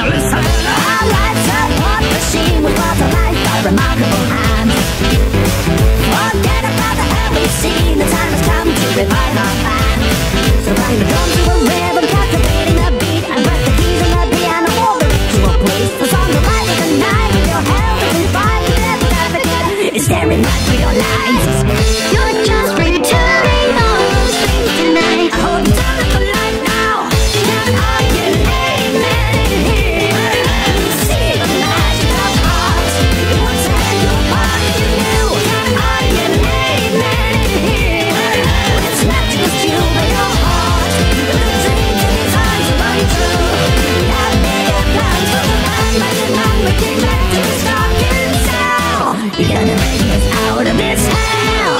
cabeza. looking back to you're gonna make us out of this hell.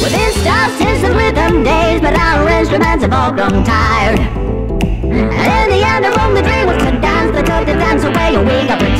Well, rhythm days But our instruments have all grown tired. And in the end I the dream was to dance They took the dance away and we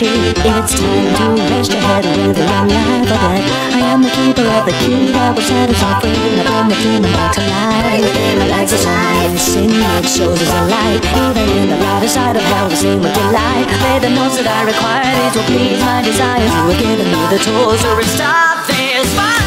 tree It's time to rest your head with a young life of I am the keeper of the key that will set us all free. I bring the kingdom back to life my legs is life Sin that shows us a light Even in the lighter side of hell we sing with delight Play the notes that I require It will please my desires. You will give me the tools to restart this fight.